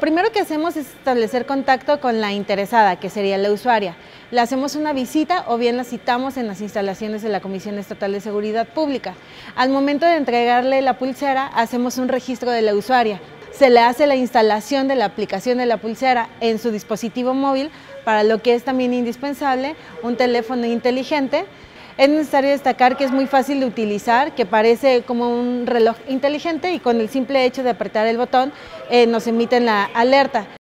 Primero que hacemos es establecer contacto con la interesada, que sería la usuaria. Le hacemos una visita o bien la citamos en las instalaciones de la Comisión Estatal de Seguridad Pública. Al momento de entregarle la pulsera, hacemos un registro de la usuaria. Se le hace la instalación de la aplicación de la pulsera en su dispositivo móvil, para lo que es también indispensable un teléfono inteligente es necesario destacar que es muy fácil de utilizar, que parece como un reloj inteligente y con el simple hecho de apretar el botón eh, nos emiten la alerta.